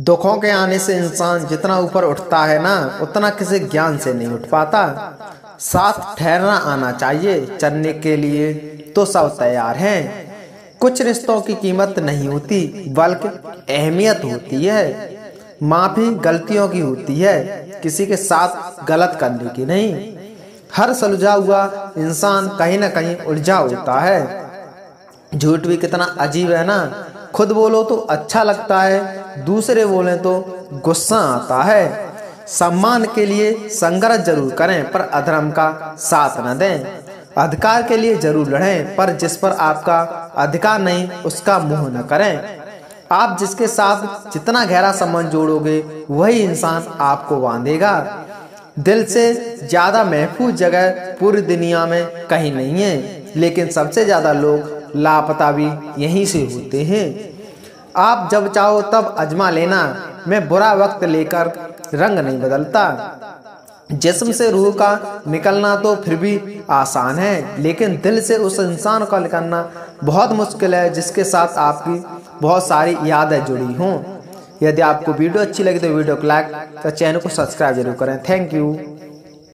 दुखों के आने से इंसान जितना ऊपर उठता है ना, उतना किसी ज्ञान से नहीं उठ पाता। साथ ठहरना आना चाहिए, चलने के लिए तो सब तैयार हैं। कुछ रिश्तों की कीमत नहीं होती, बल्कि अहमियत होती है। माफ़ी गलतियों की होती है, किसी के साथ गलत करने की नहीं। हर सुलझा हुआ इंसान कहीं ना कहीं उलझा होता है। झूठ भी कितना अजीब है ना, खुद बोलो तो अच्छा लगता है दूसरे बोले तो गुस्सा आता है। सम्मान के लिए संघर्ष ज़रूर करें, पर अधर्म का साथ न दें। अधिकार के लिए ज़रूर लड़ें, पर जिस पर आपका अधिकार नहीं, उसका मुँह न करें। आप जिसके साथ जितना गहरा संबंध जोड़ोगे, वही इंसान आपको बांधेगा। दिल से ज़्यादा महफूज जगह पूरी दुनिया में कहीं नहीं है, लेकिन सबसे ज़्यादा लोग लापता भी यहीं से होते हैं। आप जब चाहो तब अजमा लेना। मैं बुरा वक्त लेकर रंग नहीं बदलता। जिस्म से रूह का निकलना तो फिर भी आसान है, लेकिन दिल से उस इंसान का निकलना बहुत मुश्किल है, जिसके साथ आपकी बहुत सारी यादें जुड़ी हों। यदि आपको वीडियो अच्छी लगी तो वीडियो को लाइक तो चैनल को सब्सक्राइब ज़रूर करें। Thank you.